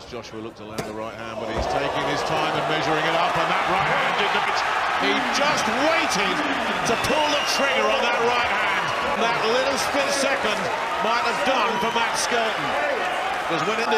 As Joshua looked to land the right hand, but he's taking his time and measuring it up, and that right hand did He just waited to pull the trigger on that right hand. That little split second might have done for Matt Skelton. Because when it